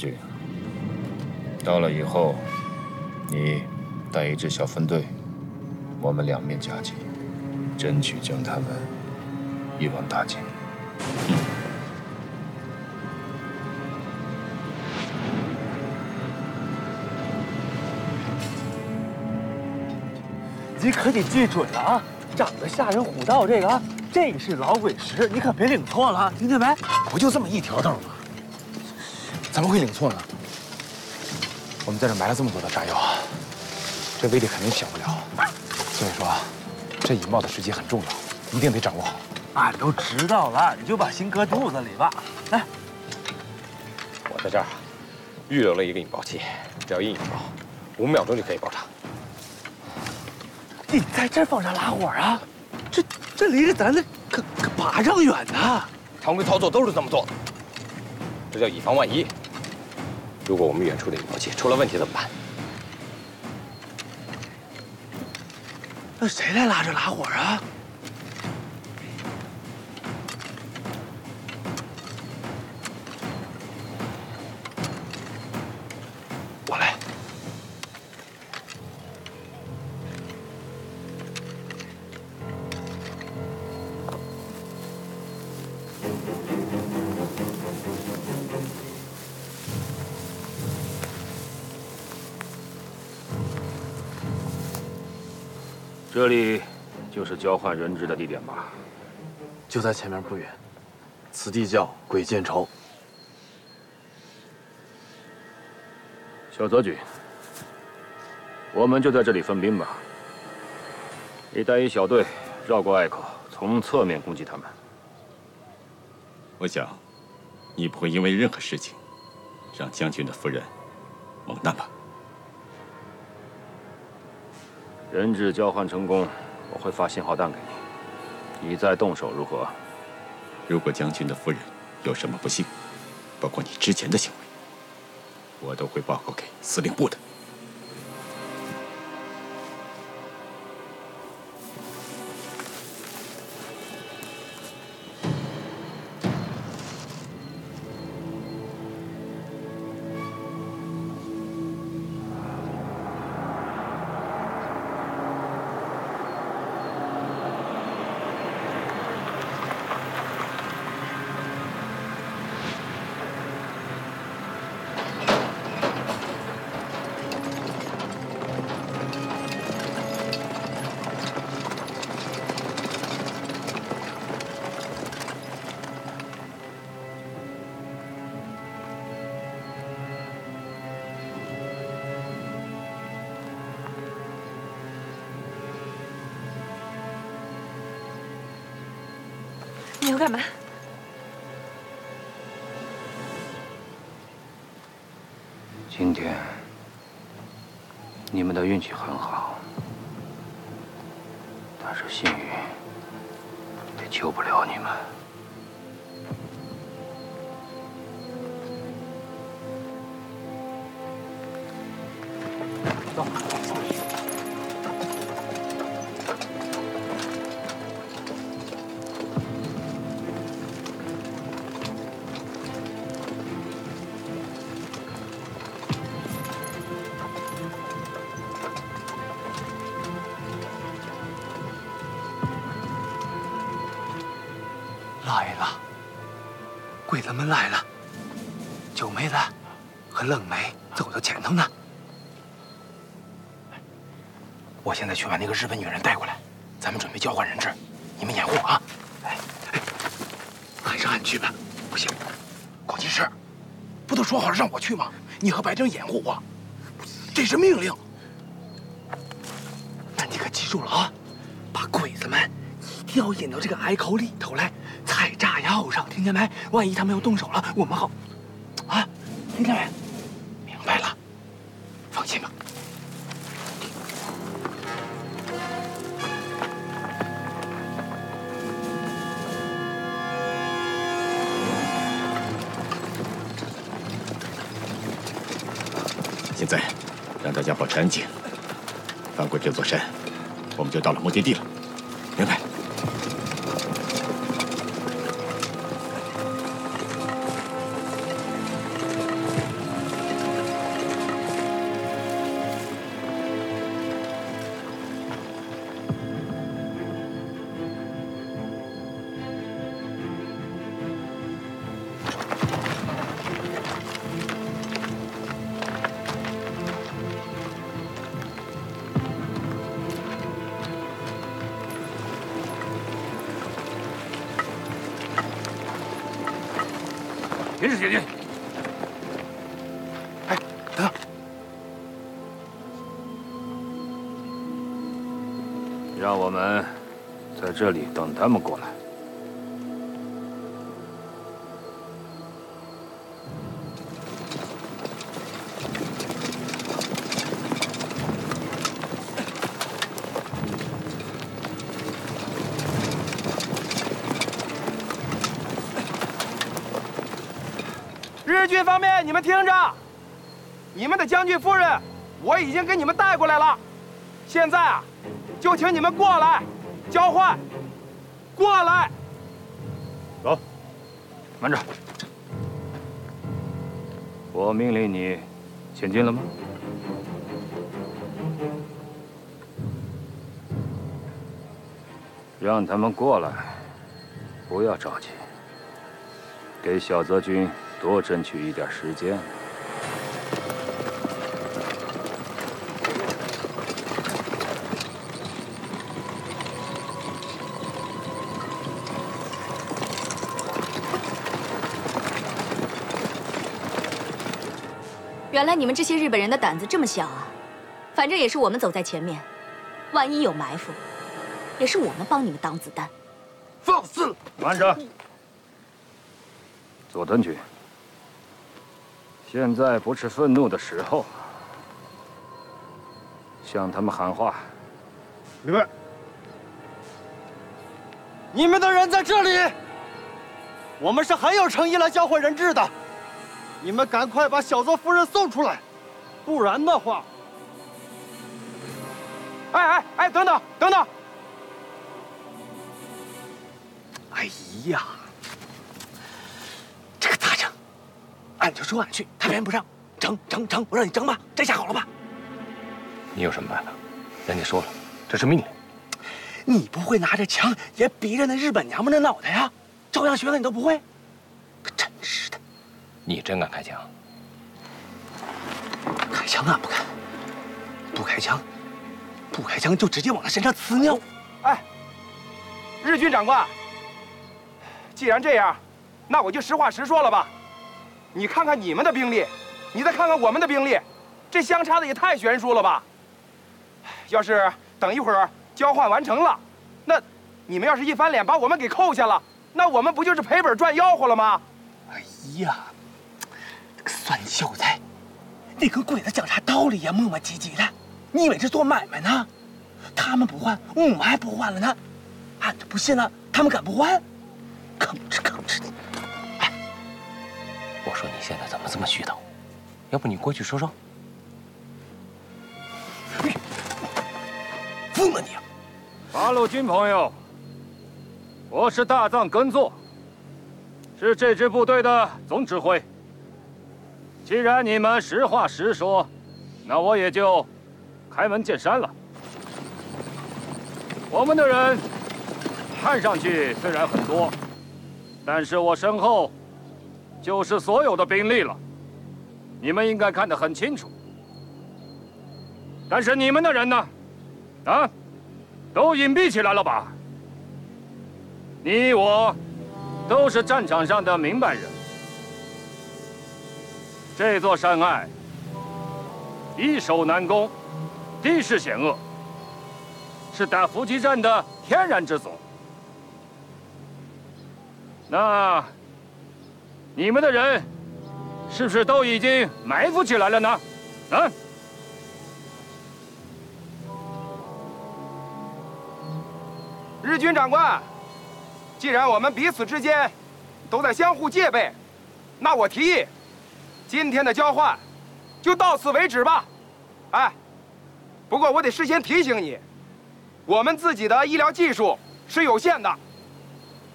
泽君，到了以后，你带一支小分队，我们两面夹击，争取将他们一网打尽。你可得记准了啊！长得吓人虎道这个啊，这是老鬼石，你可别领错了，听见没？不就这么一条道吗？怎么会领错呢？我们在这埋了这么多的炸药，这威力肯定小不了。所以说，这引爆的时机很重要，一定得掌握好。俺都知道了，你就把心搁肚子里吧。来，我在这儿预留了一个引爆器，只要一引爆，五秒钟就可以爆炸。你在这放啥拉火啊？这这离着咱这可可八丈远呢。常规操作都是这么做的，这叫以防万一。如果我们远处的引爆器出了问题怎么办？那谁来拉着拉火啊？这里就是交换人质的地点吧？就在前面不远，此地叫鬼见愁。小泽君，我们就在这里分兵吧。你带一小队绕过隘口，从侧面攻击他们。我想，你不会因为任何事情让将军的夫人蒙难吧？人质交换成功，我会发信号弹给你，你再动手如何？如果将军的夫人有什么不幸，包括你之前的行为，我都会报告给司令部的。们的运气很好，但是幸运也救不了你们。我现在去把那个日本女人带过来，咱们准备交换人质，你们掩护啊！哎哎，还是俺去吧。不行，高技师，不都说好了让我去吗？你和白正掩护我，这是命令。那你可记住了啊，把鬼子们一定要引到这个隘口里头来，踩炸药上，听见没？万一他们要动手了，我们好啊，听见没？赶紧，翻过这座山，我们就到了目的地了。解决。哎，等，让我们在这里等他们过来。你们听着，你们的将军夫人我已经给你们带过来了，现在啊，就请你们过来交换，过来。走，慢着。我命令你前进了吗？让他们过来，不要着急，给小泽君多争取一点时间。原来你们这些日本人的胆子这么小啊！反正也是我们走在前面，万一有埋伏，也是我们帮你们挡子弹。放肆！慢着，佐藤君，现在不是愤怒的时候，向他们喊话。明白。你们的人在这里，我们是很有诚意来交换人质的。你们赶快把小泽夫人送出来，不然的话……哎哎哎，等等等等！哎呀，这可咋整？俺就说俺去，他偏不让。成成成，我让你争吧，这下好了吧？你有什么办法？人家说了，这是命令。你不会拿着枪也逼着那日本娘们的脑袋呀？照样学了你都不会？可真是的！你真敢开枪？开枪啊不敢，不开枪，不开枪就直接往他身上呲尿。哎，日军长官，既然这样，那我就实话实说了吧。你看看你们的兵力，你再看看我们的兵力，这相差的也太悬殊了吧？要是等一会儿交换完成了，那你们要是一翻脸把我们给扣下了，那我们不就是赔本赚吆喝了吗？哎呀，这个酸秀才，你跟鬼子讲啥道理呀？磨磨唧唧的，你以为这做买卖呢？他们不换，我们还不换了呢。俺就不信了，他们敢不换？吭哧吭哧的。我说你现在怎么这么絮叨？要不你过去说说。疯了你！八路军朋友，我是大藏根座，是这支部队的总指挥。既然你们实话实说，那我也就开门见山了。我们的人看上去虽然很多，但是我身后就是所有的兵力了，你们应该看得很清楚。但是你们的人呢？啊，都隐蔽起来了吧？你我都是战场上的明白人。这座山隘易守难攻，地势险恶，是打伏击战的天然之所。那你们的人是不是都已经埋伏起来了呢？啊？日军长官，既然我们彼此之间都在相互戒备，那我提议，今天的交换就到此为止吧。哎，不过我得事先提醒你，我们自己的医疗技术是有限的，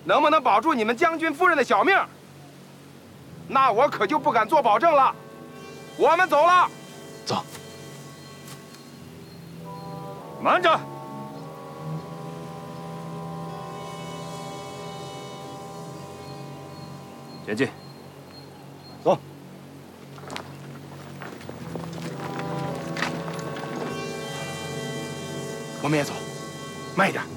能不能保住你们将军夫人的小命，那我可就不敢做保证了。我们走了。走。慢着。前进，走。我们也走，慢一点。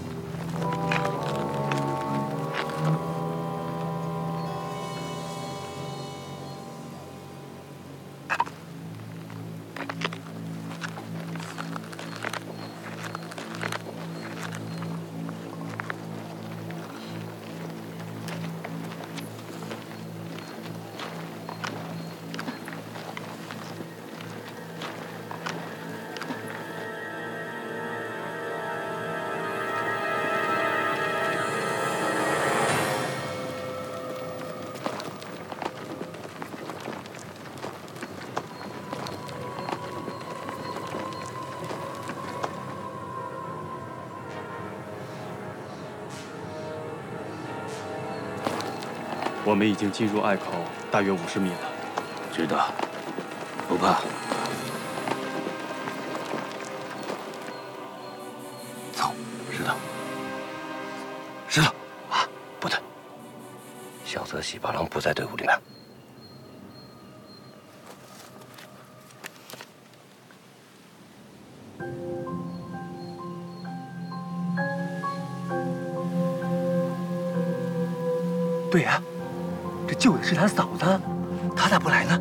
我们已经进入隘口大约五十米了。知道，不怕。走，石头，石头啊，不对，小泽喜八郎不在队伍里面。对呀、这救的是他嫂子，他咋不来呢？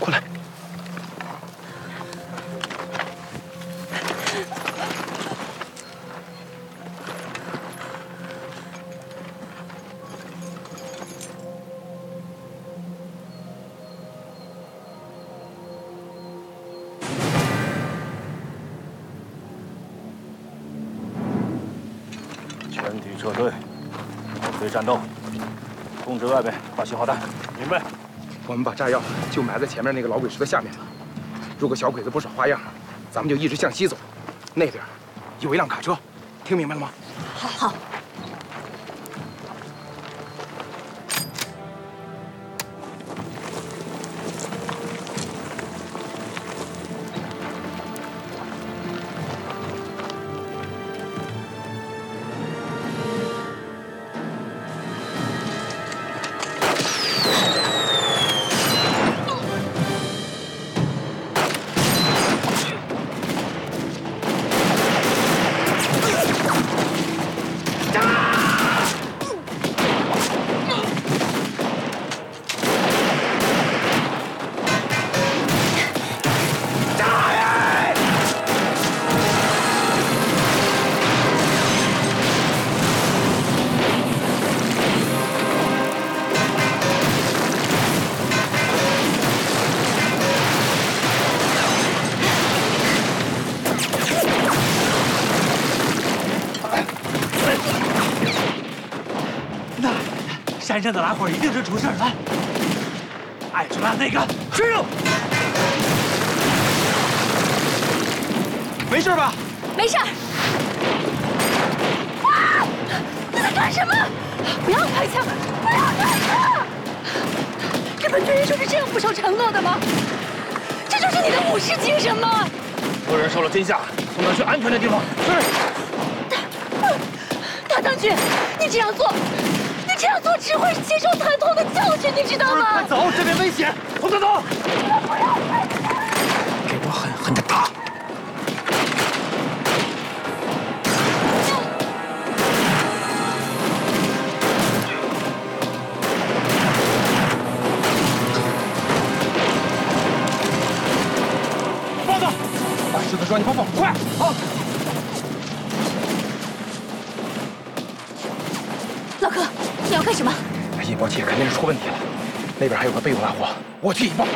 过来，全体撤退，后退战斗，控制外面发信号弹。明白。我们把炸药就埋在前面那个老鬼石的下面了。如果小鬼子不耍花样，咱们就一直向西走。那边有一辆卡车，听明白了吗？山上的拉伙一定是出事儿了。爱出来那个，追住！没事吧？没事儿。啊！你在干什么？不要开枪！不要开枪！日本军人就是这样不守承诺的吗？这就是你的武士精神吗？夫人受了惊吓，送她去安全的地方。是。大将军，你这样做，你这样做只会接受惨痛的教训，你知道吗？快走，这边危险！从这走。还有个备用拉货，我替你报。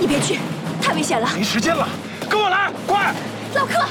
你别去，太危险了。没时间了，跟我来，快！老柯，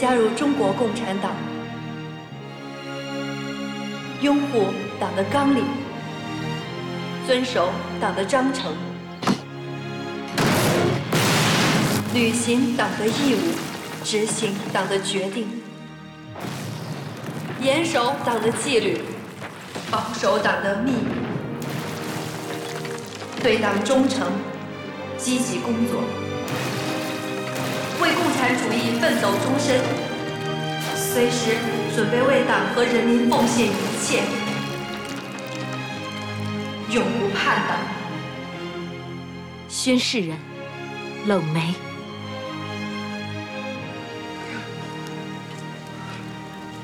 加入中国共产党，拥护党的纲领，遵守党的章程，履行党的义务，执行党的决定，严守党的纪律，保守党的秘密，对党忠诚，积极工作。为共产主义奋斗终身，随时准备为党和人民奉献一切，永不叛党。宣誓人，冷梅。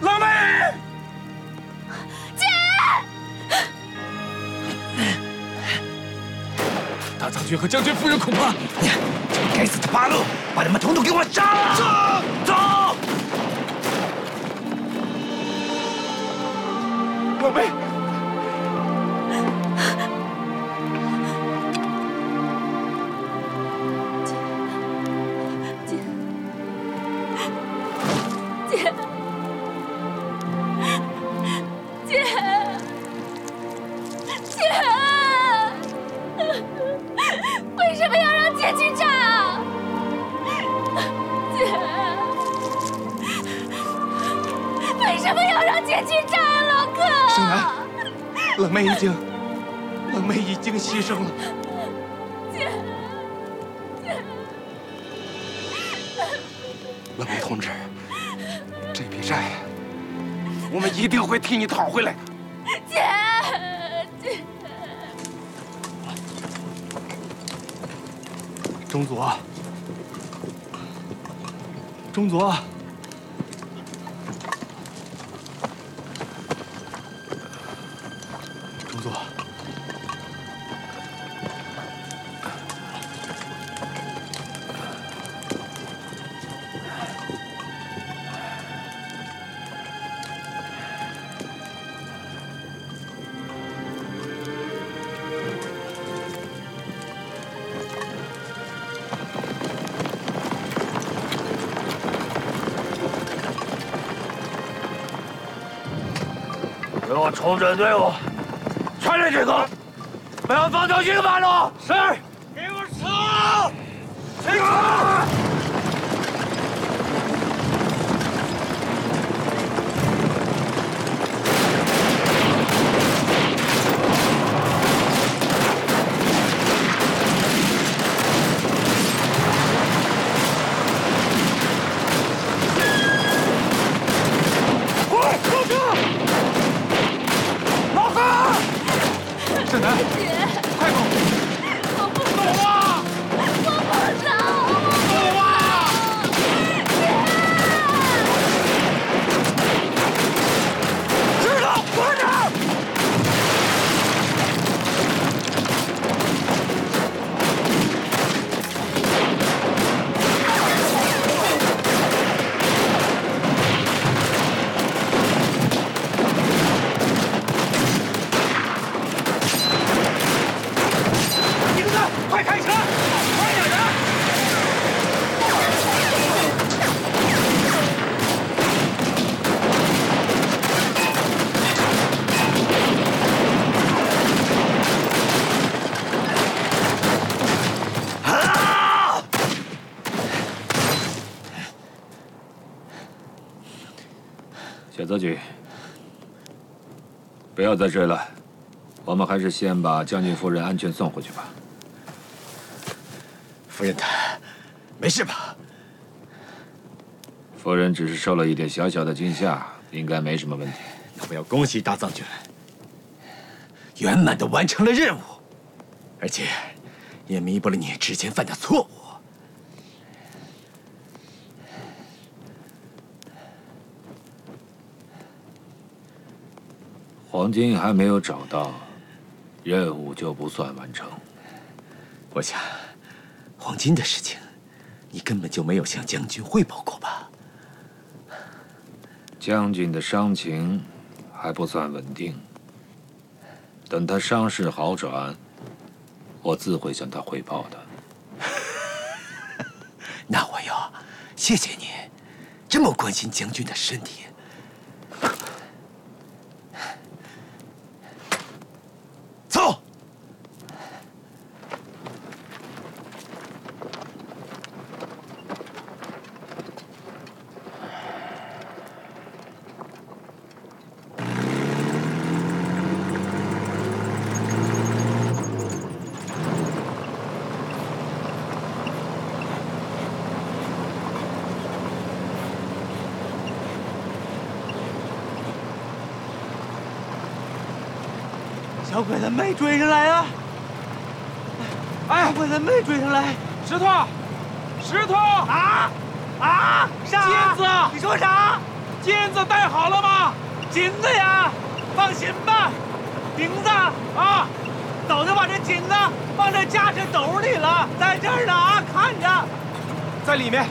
冷梅，姐大将军和将军夫人恐怕……该死的八路，把他们统统给我杀了！走！冷梅，冷梅同志，这笔债，我们一定会替你讨回来的。姐，姐，中佐，中佐，重整队伍，全力进攻，不要放走一个马路。是。给我冲！进攻！快上车！老何，沈南，姐，快走！我不走啊！我不走。谢泽局，不要再追了，我们还是先把将军夫人安全送回去吧。夫人她没事吧？夫人只是受了一点小小的惊吓，应该没什么问题。那我要恭喜大藏军，圆满的完成了任务，而且也弥补了你之前犯的错误。黄金还没有找到，任务就不算完成。我想，黄金的事情，你根本就没有向将军汇报过吧？将军的伤情还不算稳定，等他伤势好转，我自会向他汇报的。那我要谢谢你，这么关心将军的身体。走。小鬼子没追上来啊！哎，小鬼子没追上来。石头，石头啊啊！啥？金子，你说啥？金子带好了吗？金子呀，放心吧，钉子啊，早就把这金子放在驾驶兜里了，在这儿呢啊，看着，在里面。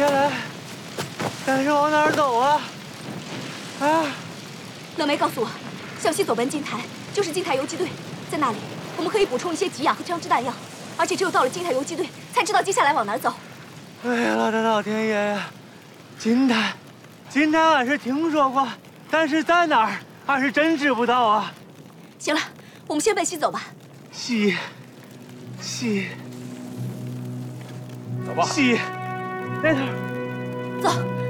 下来咱是往哪儿走啊？啊！冷梅告诉我，向西走奔金台，就是金台游击队，在那里我们可以补充一些给养和枪支弹药，而且只有到了金台游击队，才知道接下来往哪儿走。哎呀，我的老天爷呀！金台，金台俺是听说过，但是在哪儿俺是真知不道啊。行了，我们先奔西走吧。西，西，走吧。西，那头。走。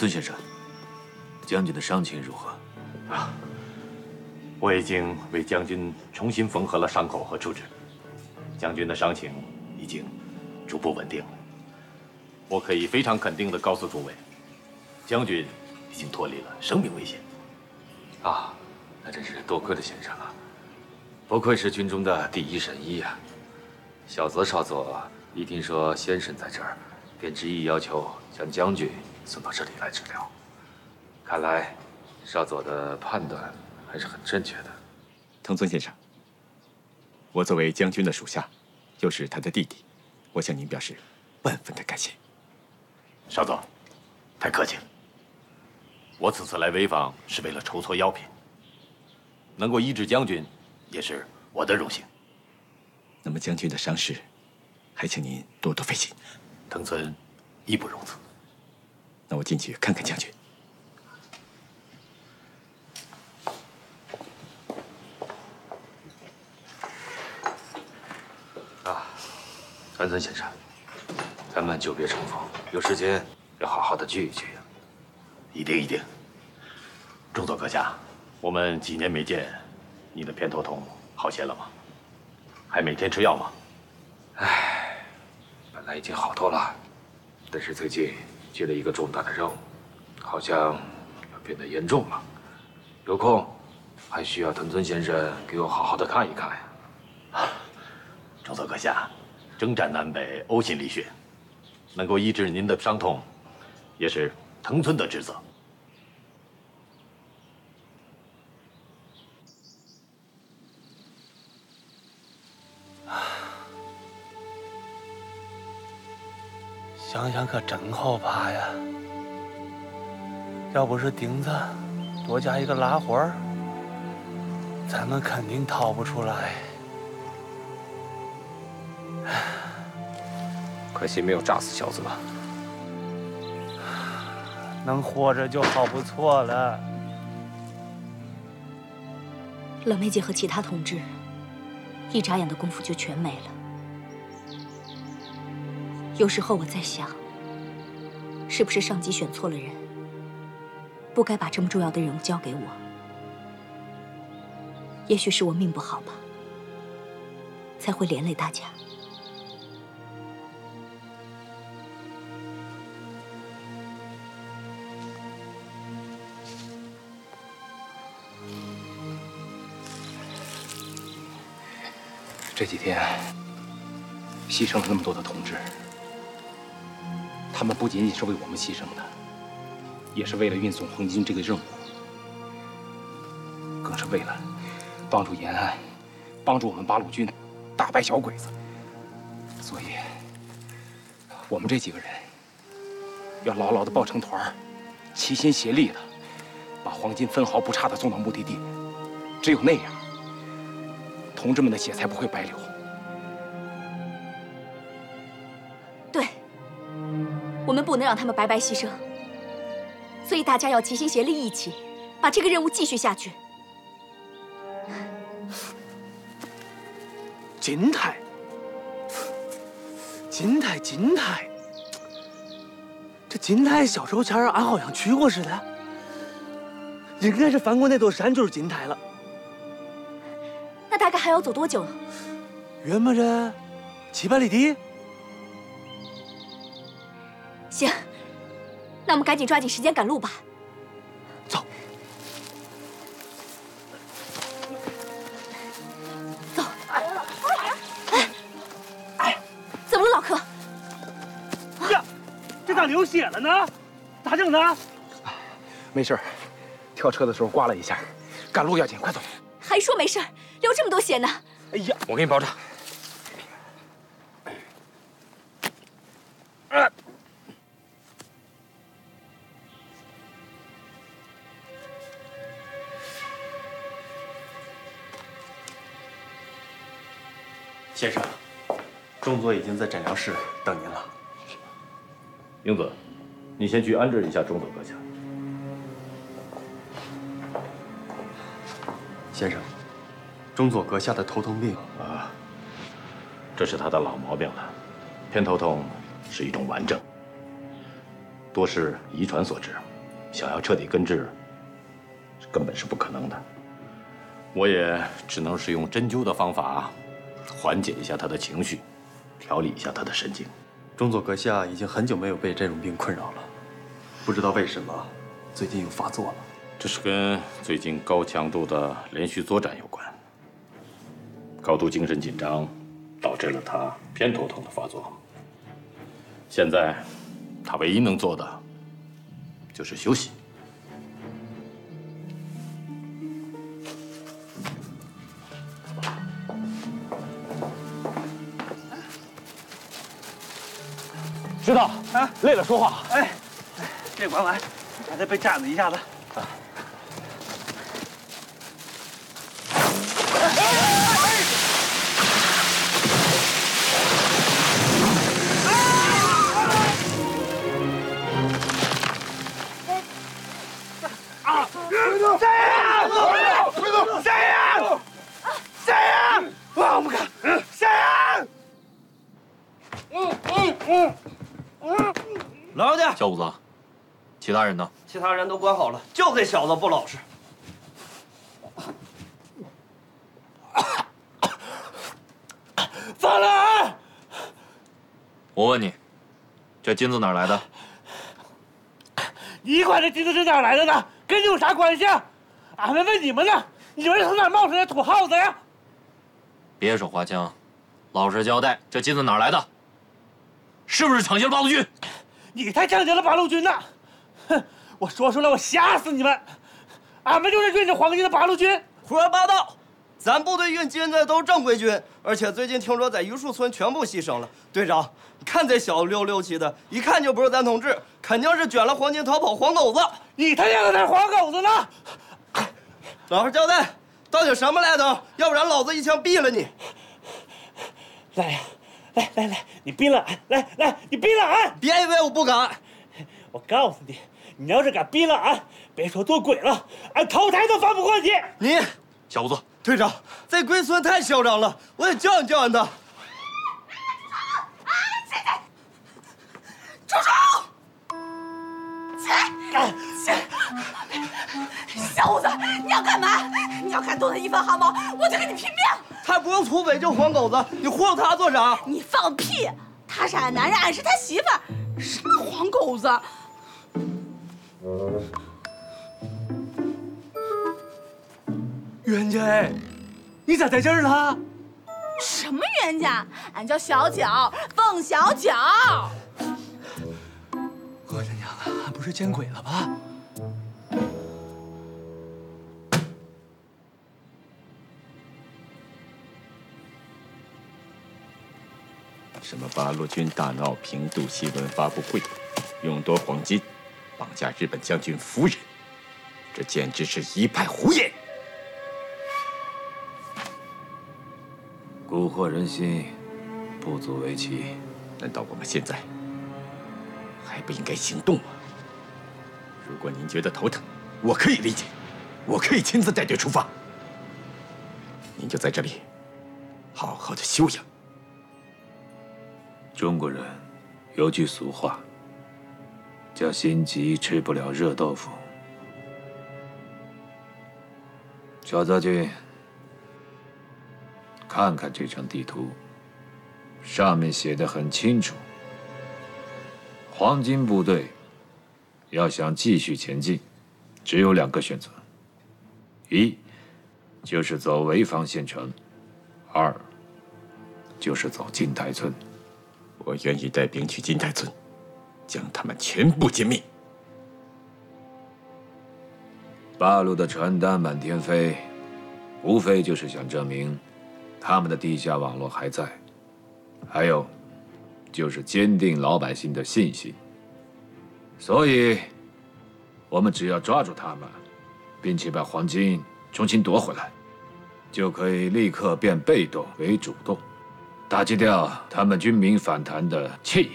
村先生，将军的伤情如何？啊，我已经为将军重新缝合了伤口和处置，将军的伤情已经逐步稳定了。我可以非常肯定的告诉诸位，将军已经脱离了生命危险。啊，那真是多亏了先生啊！不愧是军中的第一神医呀！小泽少佐一听说先生在这儿，便执意要求将将军送到这里来治疗。看来少佐的判断还是很正确的。藤村先生，我作为将军的属下，又是他的弟弟，我向您表示万分的感谢。少佐，太客气了。我此次来潍坊是为了筹措药品，能够医治将军，也是我的荣幸。那么将军的伤势，还请您多多费心。藤村义不容辞。那我进去看看将军。啊，安森先生，咱们久别重逢，有时间要好好的聚一聚呀。一定一定。中佐阁下，我们几年没见，你的偏头痛好些了吗？还每天吃药吗？唉，本来已经好多了，但是最近接了一个重大的任务，好像要变得严重了。有空还需要藤村先生给我好好的看一看呀。中佐阁下，征战南北，呕心沥血，能够医治您的伤痛，也是藤村的职责。想想可真后怕呀！要不是钉子多加一个拉环儿，咱们肯定逃不出来。可惜没有炸死小子吧？能活着就好不错了。冷梅姐和其他同志，一眨眼的功夫就全没了。有时候我在想，是不是上级选错了人，不该把这么重要的任务交给我？也许是我命不好吧，才会连累大家。这几天牺牲了那么多的同志，他们不仅仅是为我们牺牲的，也是为了运送红军这个任务，更是为了帮助延安，帮助我们八路军打败小鬼子。所以，我们这几个人要牢牢的抱成团齐心协力的把黄金分毫不差的送到目的地。只有那样。同志们的血才不会白流。我们不能让他们白白牺牲，所以大家要齐心协力，一起把这个任务继续下去。金泰，金泰，金泰，这金泰小时候前俺好像去过似的，应该是翻过那座山就是金泰了。那大概还要走多久呢？约摸着七八里地。那我们赶紧抓紧时间赶路吧。走，走。哎，怎么了，老柯？呀，这咋流血了呢？咋整的？没事，跳车的时候刮了一下，赶路要紧，快走。还说没事，流这么多血呢！哎呀，我给你包扎。中佐已经在诊疗室等您了。英子，你先去安置一下中佐阁下。先生，中佐阁下的头痛病啊，这是他的老毛病了。偏头痛是一种顽症，多是遗传所致。想要彻底根治，根本是不可能的。我也只能是用针灸的方法，缓解一下他的情绪，调理一下他的神经。中佐阁下已经很久没有被这种病困扰了，不知道为什么最近又发作了。这是跟最近高强度的连续作战有关，高度精神紧张导致了他偏头痛的发作。现在他唯一能做的就是休息。知道啊，累了说话。哎，别管完，还得被站子一下子。小五子，其他人呢？其他人都管好了，就这小子不老实。放了啊！我问你，这金子哪来的？你管这金子是哪来的呢？跟你有啥关系？啊？俺们问你们呢，你们是从哪冒出来的土耗子呀？别说花枪，老实交代，这金子哪来的？是不是抢劫了八路军？你才抢劫了八路军呢！哼，我说出来我吓死你们！俺们就是运着黄金的八路军。胡说八道！咱部队运金子都是正规军，而且最近听说在榆树村全部牺牲了。队长，你看这小子六六七的，一看就不是咱同志，肯定是卷了黄金逃跑黄狗子。你他娘的才黄狗子呢！老实交代，到底什么来头？要不然老子一枪毙了你！来呀，来来来，你毙了俺！来来，你毙了俺！别以为我不敢！我告诉你，你要是敢毙了俺，别说做鬼了，俺投胎都翻不过去！你，小五子。队长，这龟孙太嚣张了，我得教训教训他。住手！起来！小虎子，你要干嘛？你要敢动他一分毫毛，我就跟你拼命！他不用土匪就黄狗子，你忽悠他做啥？你放屁！他是俺男人，俺是他媳妇儿，什么黄狗子？冤家哎，你咋在这儿呢？什么冤家？俺叫小脚，凤小脚。我的娘啊，俺不是见鬼了吧？什么八路军大闹平度新闻发布会，勇夺黄金，绑架日本将军夫人，这简直是一派胡言！蛊惑人心，不足为奇。难道我们现在还不应该行动吗？如果您觉得头疼，我可以理解，我可以亲自带队出发。您就在这里，好好的休养。中国人有句俗话，叫“心急吃不了热豆腐”。小泽君，看看这张地图，上面写的很清楚：黄金部队要想继续前进，只有两个选择：一就是走潍坊县城，二就是走金台村。我愿意带兵去金台村，将他们全部歼灭。八路的传单满天飞，无非就是想证明他们的地下网络还在，还有就是坚定老百姓的信心。所以，我们只要抓住他们，并且把黄金重新夺回来，就可以立刻变被动为主动。打击掉他们军民反弹的气焰，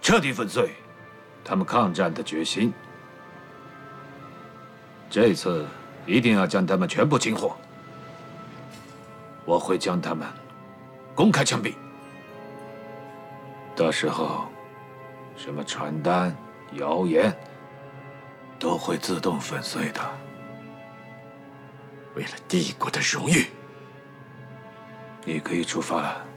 彻底粉碎他们抗战的决心。这次一定要将他们全部擒获。我会将他们公开枪毙。到时候，什么传单、谣言，都会自动粉碎的。为了帝国的荣誉，你可以出发了。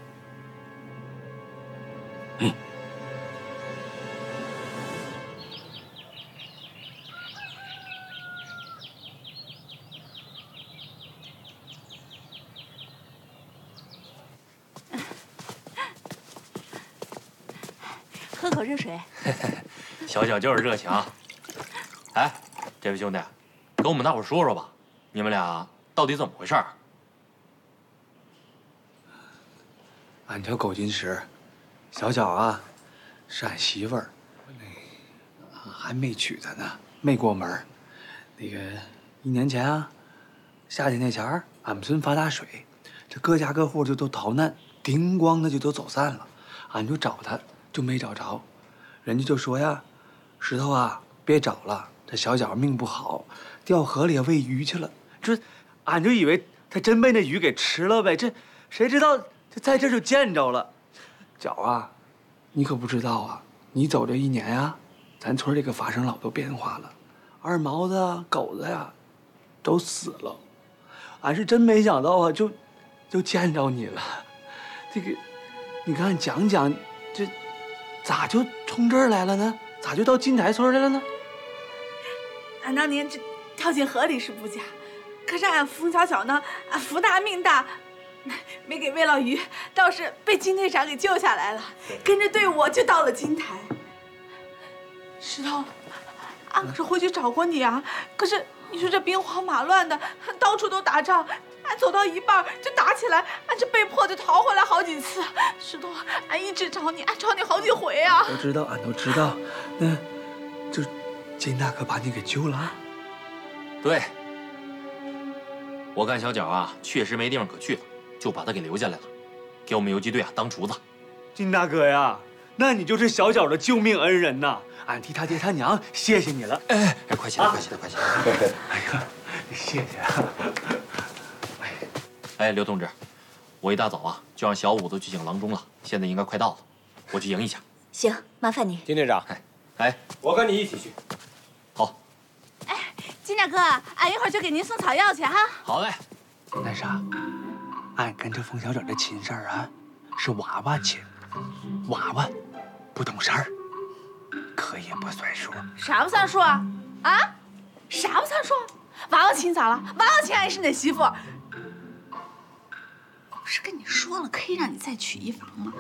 小小就是热情。哎，这位兄弟，跟我们大伙说说吧，你们俩到底怎么回事？俺叫苟金石，小小啊，是俺媳妇儿，还没娶她呢，没过门那个一年前啊，夏天那前儿，俺们村发大水，这各家各户就都逃难，叮咣的就都走散了，俺就找她，就没找着，人家就说呀，石头啊，别找了，这小脚命不好，掉河里喂鱼去了。这，俺就以为他真被那鱼给吃了呗，这谁知道？就在这就见着了，脚啊，你可不知道啊！你走这一年呀，咱村里可发生老多变化了，二毛子啊、狗子呀，都死了。俺是真没想到啊，就就见着你了。这个，你看讲讲，这咋就冲这儿来了呢？咋就到金台村来了呢？俺当年这跳进河里是不假，可是俺冯小小呢，俺福大命大。没给喂了鱼，倒是被金队长给救下来了，跟着队伍就到了金台。石头，俺可是回去找过你啊，可是你说这兵荒马乱的，到处都打仗，俺走到一半就打起来，俺这被迫就逃回来好几次。石头，俺一直找你，俺找你好几回啊。我知道，俺都知道，那，就金大哥把你给救了。对，我看小脚啊，确实没地方可去了。就把他给留下来了，给我们游击队啊当厨子。金大哥呀，那你就是小脚的救命恩人呐！俺替他爹他娘谢谢你了。哎哎，快起来，快起来，快起来！哎呀，谢谢。哎，哎，刘同志，我一大早啊就让小五子去请郎中了，现在应该快到了，我去迎一下。行，麻烦你。金队长，哎哎，我跟你一起去。好。哎，金大哥，俺一会儿就给您送草药去哈。好嘞。那啥。俺跟这冯小整这亲事儿啊，是娃娃亲，娃娃不懂事儿，可也不算数。啥不算数啊？啊？啥不算数？娃娃亲咋了？娃娃亲还是你媳妇。不是跟你说了，可以让你再娶一房吗？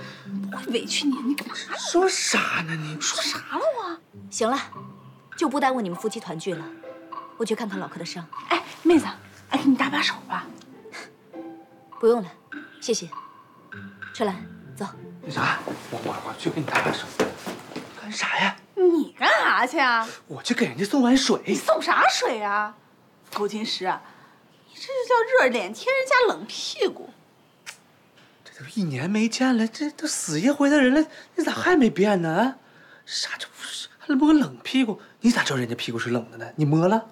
不会委屈你，你干嘛？说啥呢你？说啥了我？行了，就不耽误你们夫妻团聚了。我去看看老柯的伤。哎，妹子，哎给你搭把手吧。不用了，谢谢。春兰，走。那啥，我我我去给你搭把手。干啥呀？你干啥去啊？我去给人家送碗水。你送啥水啊？苟金石，你这就叫热脸贴人家冷屁股。都一年没见了，这都死一回的人了，你咋还没变呢？啥这不是还摸冷屁股？你咋知道人家屁股是冷的呢？你摸了？